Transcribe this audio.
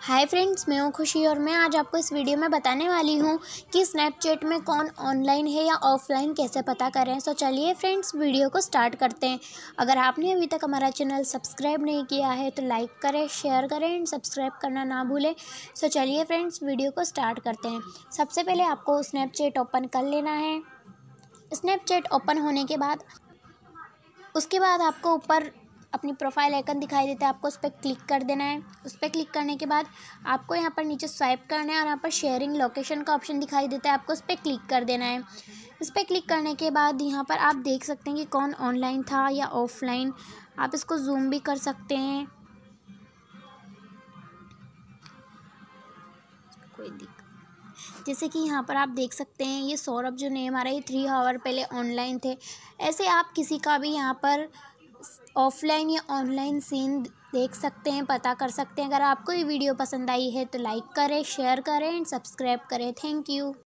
Hi friends, मैं हूँ खुशी और मैं आज आपको इस वीडियो में बताने वाली हूँ कि स्नैपचैट में कौन ऑनलाइन है या ऑफलाइन कैसे पता करें। सो चलिए फ्रेंड्स, वीडियो को स्टार्ट करते हैं। अगर आपने अभी तक हमारा चैनल सब्सक्राइब नहीं किया है तो लाइक करें शेयर करें एंड सब्सक्राइब करना ना भूलें। सो चलिए फ्रेंड्स, वीडियो को स्टार्ट करते हैं। सबसे पहले आपको स्नैपचैट ओपन कर लेना है। स्नैपचैट ओपन होने के बाद, उसके बाद आपको ऊपर अपनी प्रोफ़ाइल आइकन दिखाई देता है, आपको उस पर क्लिक कर देना है। उस पर क्लिक करने के बाद आपको यहाँ पर नीचे स्वाइप करना है और यहाँ पर शेयरिंग लोकेशन का ऑप्शन दिखाई देता है, आपको उस पर क्लिक कर देना है। इस पर क्लिक करने के बाद यहाँ पर आप देख सकते हैं कि कौन ऑनलाइन था या ऑफलाइन आप इसको जूम भी कर सकते हैं। कोई दिक्कत जैसे कि यहाँ पर आप देख सकते हैं, ये सौरभ जो नेम आ रहा है थ्री आवर पहले ऑनलाइन थे। ऐसे आप किसी का भी यहाँ पर ऑफलाइन या ऑनलाइन सीन देख सकते हैं, पता कर सकते हैं। अगर आपको ये वीडियो पसंद आई है तो लाइक करें, शेयर करें एंड सब्सक्राइब करें। Thank you.